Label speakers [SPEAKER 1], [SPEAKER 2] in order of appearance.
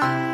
[SPEAKER 1] Bye.